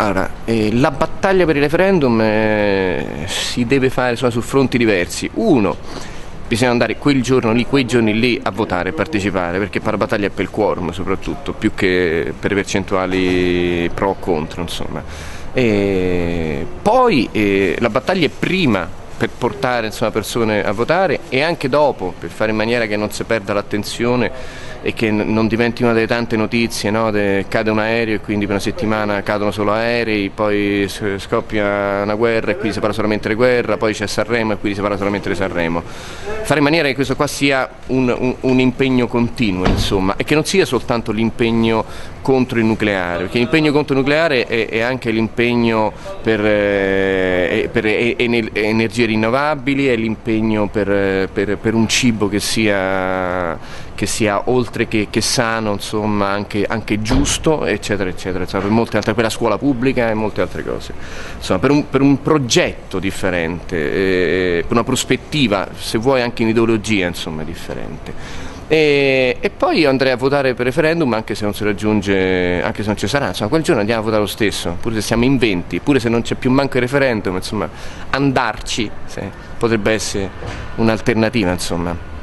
Allora, eh, la battaglia per il referendum eh, si deve fare insomma, su fronti diversi. Uno, bisogna andare quel giorno lì, quei giorni lì a votare, a partecipare, perché la battaglia è per il quorum soprattutto, più che per percentuali pro o contro. Insomma. E poi eh, la battaglia è prima per portare insomma, persone a votare e anche dopo, per fare in maniera che non si perda l'attenzione e che non diventi una delle tante notizie, no? De, cade un aereo e quindi per una settimana cadono solo aerei, poi scoppia una guerra e quindi si parla solamente di guerra, poi c'è Sanremo e quindi si parla solamente di Sanremo. Fare in maniera che questo qua sia un, un, un impegno continuo insomma, e che non sia soltanto l'impegno contro il nucleare, perché l'impegno contro il nucleare è, è anche l'impegno per, eh, per energie rinnovabili, è l'impegno per, per, per un cibo che sia che sia oltre che, che sano, insomma, anche, anche, giusto, eccetera, eccetera, insomma, per, molte altre, per la scuola pubblica e molte altre cose. Insomma, per un, per un progetto differente, eh, per una prospettiva, se vuoi anche in ideologia, insomma, differente. E, e, poi io andrei a votare per referendum anche se non si raggiunge, anche se non ci sarà, insomma quel giorno andiamo a votare lo stesso, pure se siamo in 20, pure se non c'è più manco il referendum, insomma andarci sì, potrebbe essere un'alternativa insomma.